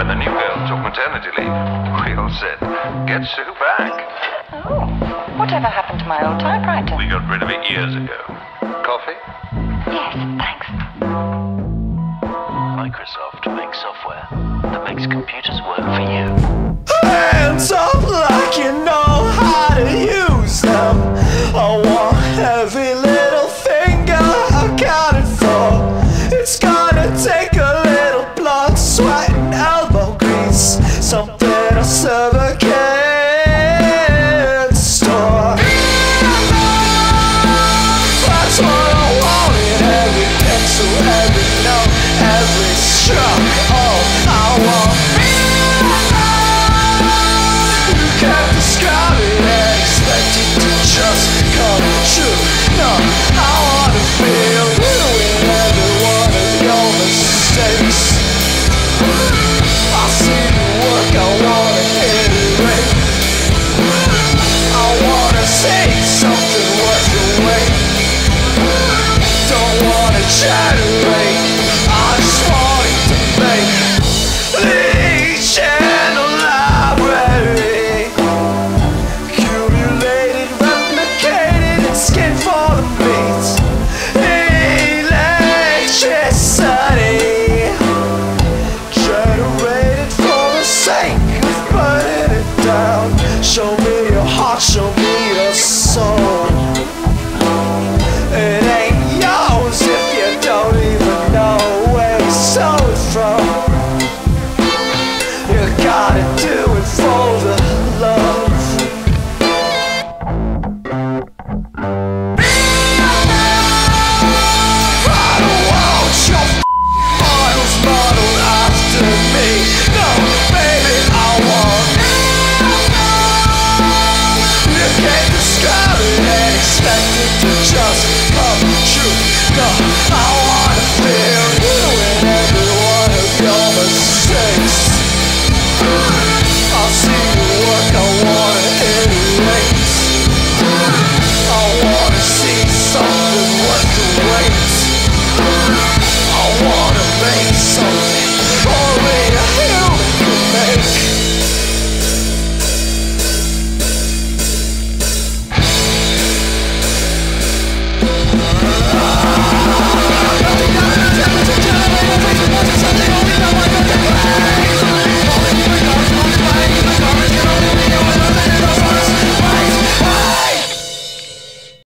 When the new girl took maternity leave, we all said, Get Sue back. Oh, whatever happened to my old typewriter? We got rid of it years ago. Coffee? Yes, thanks. Microsoft makes software that makes computers work for you. Hands up! tank is burning it down. Show me your heart, show me your soul. It ain't yours if you don't even know where you stole it from. You gotta do it.